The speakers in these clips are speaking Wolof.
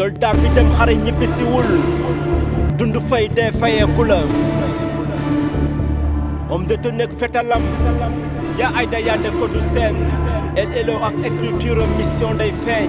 soldaar bi dem xare ñibbisiwul dund fay dee fayeeku la homme de tenue ak fetalam yaa ay da yaa de ko du seen el elo ak écriture mission day feeñ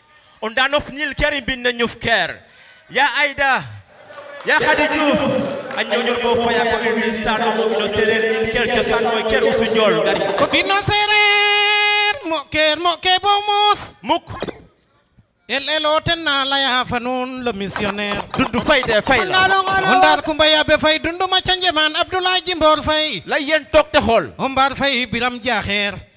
Und dann auf Nil Kerim bin den Jufker. Ya Aida, ya Khadi Diouf. Ak ñoo ñu bo faya ko ñu sanu mo kilo serer in ker ci san moy ker usu jol gari. Ko bino serer mo ker mo ke bo mos. Muk. El elote na la ya fanun le missionnaire. Dundu fay de fay la. Ondar kumba ya be fay dundu ma canje man Abdoulaye Jimbor fay. La yeen tok te xol. Ombar fay biram jaxer.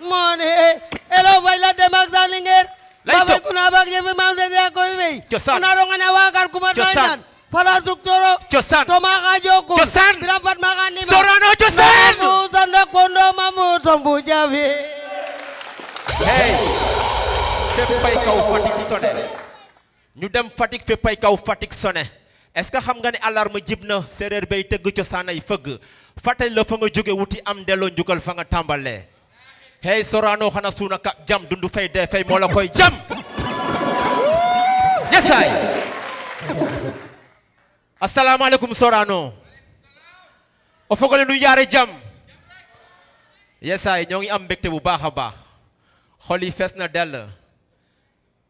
moo ne elo fay la dem ak sa lingeer Lay ba fay toog. kuna bak jëfi maam seen yaa koy wey Cosaan. kuna ronga na waakar kuma Cosaan. tooñaan fala suktoro Cosaan. to maa ka jokku Cosaan. biram fat maa ka nima Sorano cosaan. mamu sanda kondo mamu tombu jafi hey fépp fay kaw Fatick sonné ñu dem Fatick féppay kaw Fatick sone est-ce que xam nga ne alarme jib na séeréer bay tëgg cosaan ay fëgg fàttali la fa nga jóge wuti am delloo njukkal fa nga tàmbalee hey soraanoo xana suuna ka jam dundu fay dee fay moo la koy jam yesaay asalaamaaleykum soraanoo o fogole nu yaare jam yesaay ñoo ngi am mbégte bu baax a baax xol yi fees na dell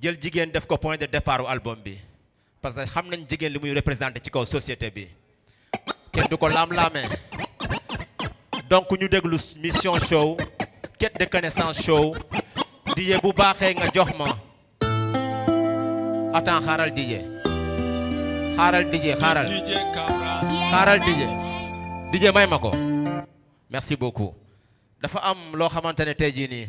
jël jigéen def ko point de départ u album bi parce que xam nañ jigéen li muy représenté ci kaw société bi kenn du ko laam-laamee donc ñu déglu mission show quête de connaissance show di yee bu baaxee nga jox ma attends xaaral di yee xaaral di yee xaaral DJ Kabra. xaaral DJ DJ may ma ko merci beaucoup dafa am loo xamante ne tey jii nii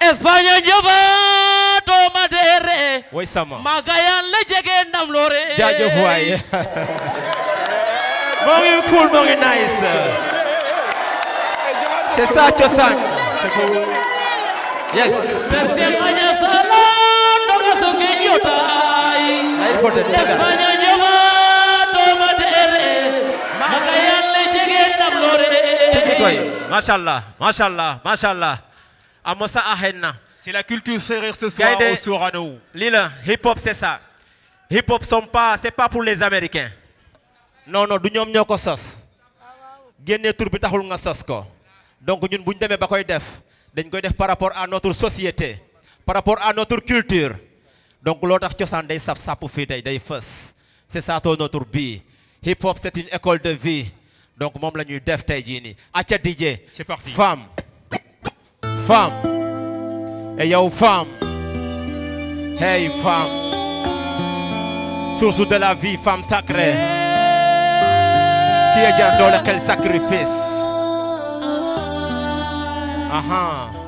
España jëfa tooma deere way sama maga yàlla jege ndam loore jaajëf waay moo ngi cool moo ngi nice c'est ça cosaan c'est cool yes España sala ndoga soke jotaay ay fote España jëfa tooma deere maga yàlla jege ndam loore koy macha allah Machallah, machallah. Amosa Ahenna. C'est la culture serrure ce soir Gaïde, au Sorano. Lila, hip-hop c'est ça. Hip-hop sont pas, c'est pas pour les Américains. Non, non, du ñom ñoko sos. Génné tour bi taxul nga sos ko. Donc ñun buñ démé ba koy def, dañ koy def par rapport à notre société, par rapport à notre culture. Donc lo tax ciosan day sap sap fi tay day fess. C'est ça ton notre but. hip hop c'est une école de vie donc moom la ñuy def tey jii nii acca DJ c'est parti femme femme et yow femme hey femme source de la vie femme sacrée ki ya jar doole xel sacrifice aha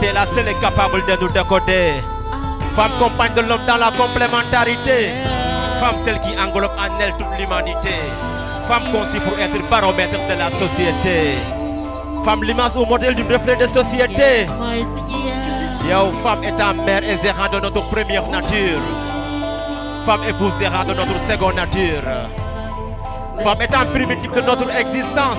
t'es la seule capable de nous décoder. Femme compagne de l'homme dans la complémentarité. Femme celle qui englobe en elle toute l'humanité. Femme conçue pour être baromètre de la société. Femme l'image au modèle du reflet de société. Yo, femme étant mère et zéra de notre première nature. Femme épouse zéra de notre seconde nature. Femme étant primitive de notre existence.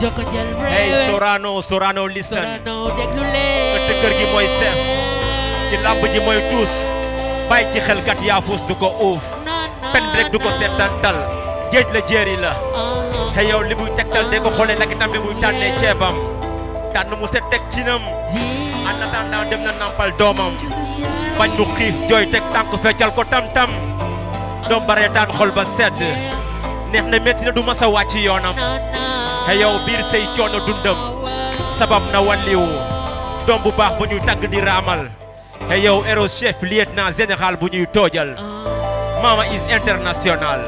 joko jël réew hey Sorano Sorano listen Sorano déglu leen ëtt kër gi mooy seef ci làmb ji mooy tuus bàyyi ci xel kat yaa fuus du ko uuf pen rek du ko seetantal géej la jéeri la uh-huh. te yow li muy tegtal de ko xoolee nag itam bi muy tànnee ceebam tànn mu set teg cinam en attendant dem na nampal doomam bañ mu xiif jooy teg tànk feccal ko tam-tam doom ba reetaan xol ba sedd neex na métti na du ma sa wàcc yoonam te yow biir say coono dundam sabab na walliwu doom bu baax bu ñuy tagg di raamal te yow héros chef lieutenant général bu ñuy toojal Mama is international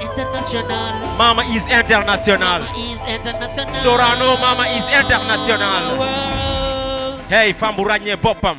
International. Mama is international Is international. Sorano Mama is international Wow. hey femme bu ràññee boppam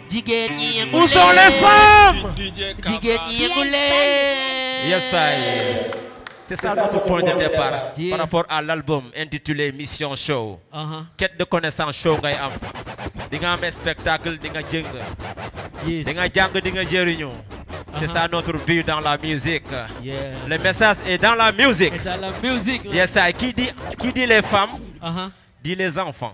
jigéen ñi yëngu leen où sont les femmes jigéen ñi yëngu leen yes sir c'est ça notre point de départ par rapport à l'album intitulé Mission Show uh-huh. quête de connaissance show ngay am di nga am spectacle di nga jëng di nga jàng di nga jëriñu C'est ça notre but dans la musique. Yes. Le message est dans la musique. Et dans la musique. Yes, I. Qui dit, qui dit les femmes, uh -huh. dit les enfants.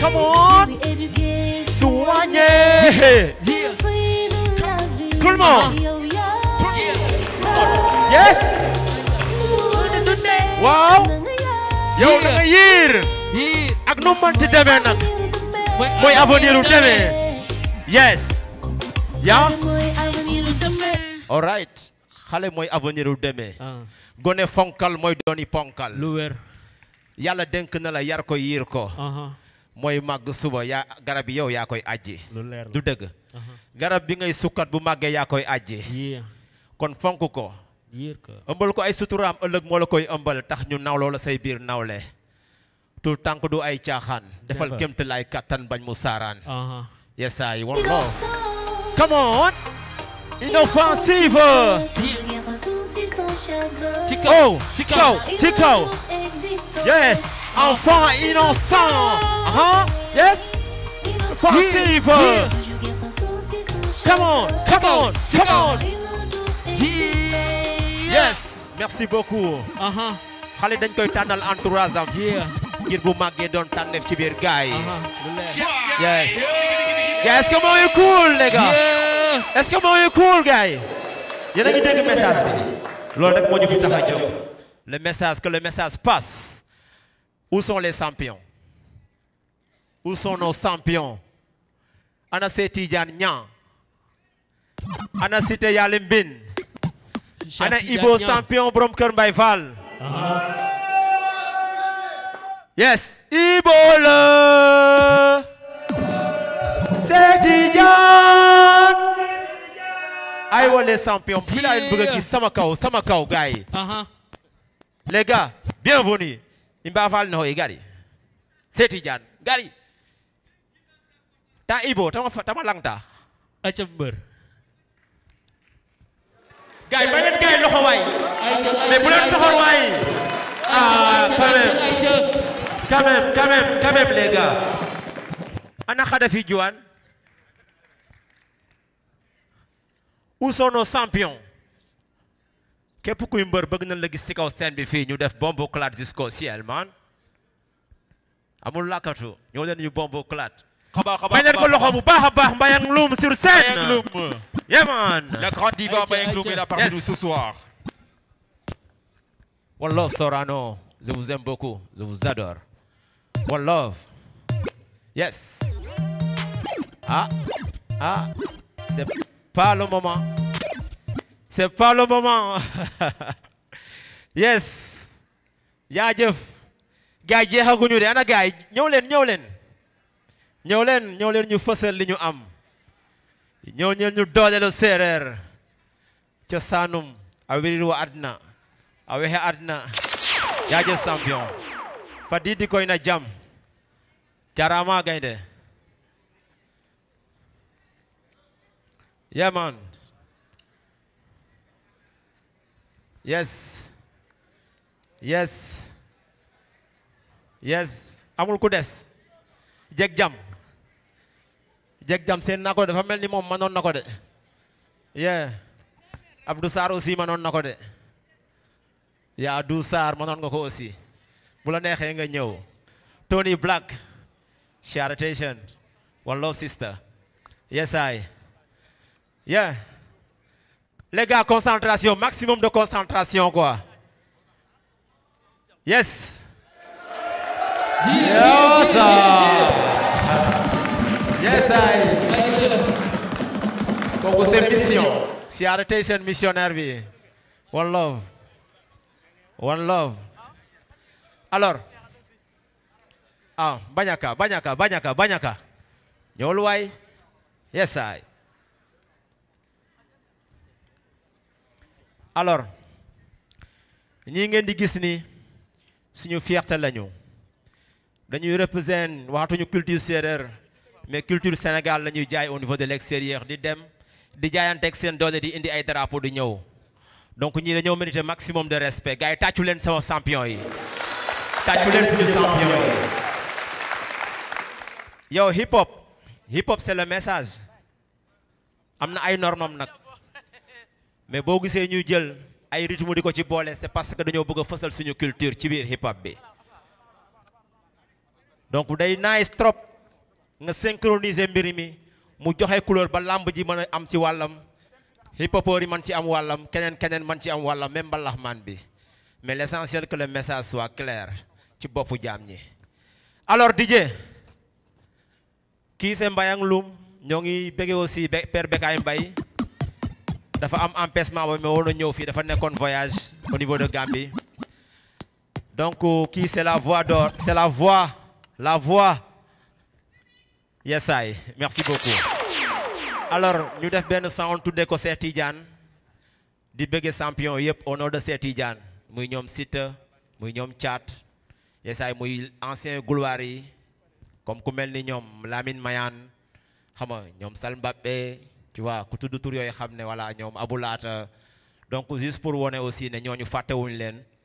Come on. Soigner. Tout le monde. Yes. Wow. Yo, da nga yiir. Ak nu mënti demee nag. Mooy avenir u demee. Yes. Yeah. All right. xale mooy avenir u demee ah. gone fonkal mooy dooni ponkal lu wér yàlla dénk na la yar ko yiir ko mooy màgg suba yaa garab yi yow yaa koy ajji du dëgg garab bi ngay sukkat bu màggee yaa koy ajji kon fonk ko yiir ko ëmbal ko ay suturaam ëllëg moo la koy ëmbal tax ñu nawloo la say biir nawle tu tànk du ay caaxaan defal Defal. kémte laay kattan bañ mu saaraan aha yes I want love come on inoffensive ci kaw oh ci kaw ci kaw yes enfant innocent aha yes offensive come on come on come on yes merci beaucoup aha xale dañ koy tànnal entourage am yeah ngir bu màggee doon tànneef ci biir gaay yi aha lu leer yes yeah est-ce que moo ngi cool les gars yeah est-ce que moo ngi cool gars yi yéen a ngi dégg message bi loolu rek moo ñu fi tax a jóg le message que le message passe où sont les champions où sont nos champions ana see Tidiane Niang ana cité yàlla mbin ana Ibo champion borom kër Mbay Fall yes Ibo la seeti jaan ay wa les champions bi laa leen bëgg a gis sama kaw sama kaw gars yi les gars bienvenue imba Fall no e gari seeti jaan gari ta ibo tama fa tama langta aca mbër gaay may leen gaay loxo waay mais bu leen soxor waay ah quand même quand même quand même quand même les gars ana Khadafi Juan où sont nos champions képp kuy mbër bëgg nañ la gis ci kaw scène bi fii ñu def bombe clade jusqu'au ciel man amul làkkatu ñoo leen ñu bomb claat xaba xaba may leen ko loxo bu baax a baax Mbayang Loum sur scène Mbayang Loum yeah man la grande diva Aïcha, Mbayang Loum est là parmi Aïcha. nous ce soir One love Sorano je vous aime beaucoup je vous adore One love yes ah ah c'est pas le moment c'est pas le moment yes jaajëf gars yi jeexaguñu de ana gars yi ñëw leen ñëw leen ñëw leen ñëw leen ñu fësal li ñu am ñëw leen ñu doolelu séeréer cosaanum a wirir wa adna a wexe adna jaajëf champion fa di di koy na jam carama gaynde Yeah, man. Yes. Yes. Yes. amul ku des. jeg jam. jeg jam seen na ko dafa mel ni moom manoon na ko de. yeah. Abdou Sarr aussi manoon na ko de. yaa du saar mënoon nga ko aussi bu la neexee nga ñëw Tony Black Sharatation one love sister yes I yeah les gars concentration maximum de concentration quoi yes yes yes I kooku c'est mission Sharatation missionnaire bi one love one love alors ah bañaka bañaka bañaka bañaka ñëwal waay yes I alors ñii ngeen di gis ni suñu fierté lañu dañuy représenter waxatuñu culture séeréer mais culture Sénégal la ñuy jaay au niveau de l'extérieur di dem di jaayanteeg seen doole di indi ay drapeau di ñëw donc ñii dañoo mérité maximum de respect gars yi tàccu leen sama champion yi tàccu leen suñu champion yi yow hip hop hip hop c'est le message am na ay normam nag mais boo gisee ñuy jël ay rythme di ko ci boole c'est parce que dañoo bëgg a fësal suñu culture ci biir hip hop bi donc day nice trop nga synchroniser mbir mi mu joxe couleur ba làmb ji mën a am ci wàllam hip hopeurs yi man ci am wàllam keneen keneen man ci am wàllam même mbalaxmaan bi mais l'essentiel que le message soit clair ci boppu jaam ñi alors DJ kii seen mbayang lum ñoo ngi bëgge aussi père Bekaay Mbaye dafa am empêchement ba mais woon na ñëw fii dafa nekkoon voyage au niveau de Gambie donc kii c'est la voix d'or c'est la voix la voix yes I merci beaucoup alors ñu def benn sound tuddee ko Cheikh Tidiane di bëgge champion yëpp au nom de Cheikh Tidiane muy ñoom Siteu muy ñoom Thiat yesaay muy ancien gloire yi comme ku mel ni ñoom Lamine Mayane xam nga ñoom Sal Mbappé tu vois ku tudd tur yooyu xam ne voilà ñoom Aboulaata donc juste pour wone aussi ne ñooñu fàttewuñu leen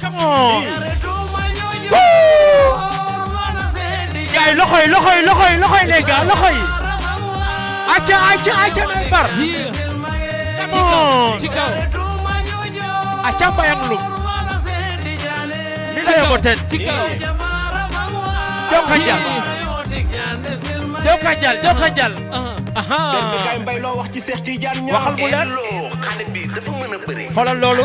come on gaay loxo yi loxo yi loxo yi loxo yi les gars loxo yi acca acca acca nay bar come on ci kaw acca mbayang lum mi la yogo ten ci kaw jow ka jal jow ka jal jow ka jal aha Kaay mbay loo wax ci Seex Tiijaan ñoo waxal mu leer xale bi dafa mën a bëre xoolal loolu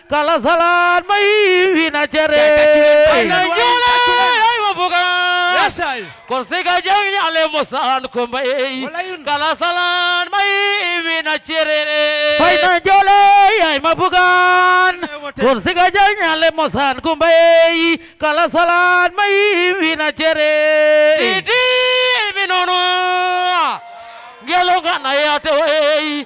kala salaan may wina cere ay na ñoole ay wa buga Yasaay. kon siga jang ñale mosaan ko mbay Walayun. kala salaan may wina cere fay na joole ay ma bugaan kon siga jang ñale mosaan ko mbay kala salaan may wina cere didi mi nono ngelo ngana yate wey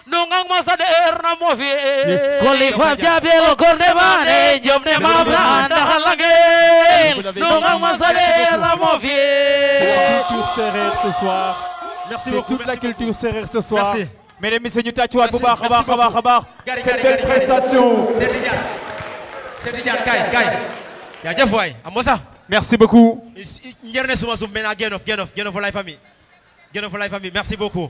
nungang masa der na mo fi koli khwam ja be lo kor ne ma ne jom ne ma bra na halange nungang masa der na mo fi culture sérère ce soir merci beaucoup toute la culture sérère ce soir merci mesdames messieurs ñu tàccuwaat bu baax a baax a baax a baax cette belle prestation c'est Tidiane kay kay yaa jëf waay am mo sax merci beaucoup njerne suma sum mena genof genof genof lay famille genof lay famille merci beaucoup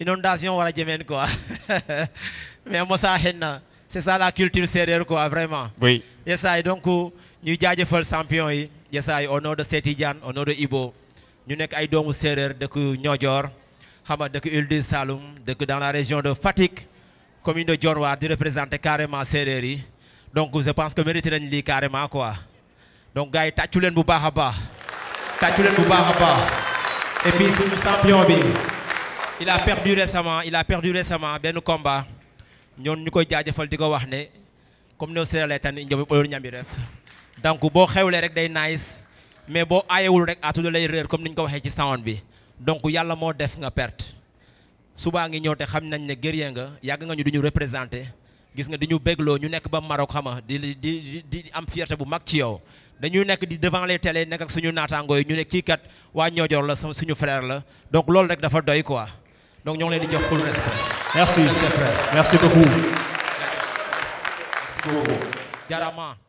inondation wala jëmeen quoi mais Moussa xëy na c'est ça la culture séeréer quoi vraiment. oui yesaay donc ñuy jaajëfal champion yi yesaay au nom de Seti Diane au nom de Ibo ñu nekk ay doomu séeréer dëkk Niodior xam nga dëkk Île du Saloum dëkk dans la région de Fatick commune de Dionewar di représenter carrément séeréer yi donc je pense que mérité nañ lii carrément quoi. donc gars yi tàccu leen bu baax a baax tàccu leen bu baax a baax et puis suñu champion bi il a perdu récemment il a perdu récemment benn combat ñoon ñu koy jaajëfal di ko wax ne comme ne seera lay tan i njobi ɓoyoor ñambi ref donc boo xewlee rek day nice mais boo aayewul rek atuda lay réer comme ni ñu ko waxee ci sound bi donc yàlla moo def nga perte subaa ngi ñëw te xam nañ ne guerrier nga yàgg nga ñu duñu représenté gis nga di ñu bégloo ñu nekk ba Maroc xama di di di am fierté bu mag ci yow dañuy nekk di devant les télé nekk ak suñu naataangoo yi ñu ne kii kat waa Niodior la sama suñu frère la donc loolu rek dafa doy quoi donc ñoo ngi leen di jox full respect. merci merci beaucoup. merci beaucoup.